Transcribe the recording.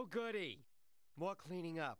Oh, goody. More cleaning up.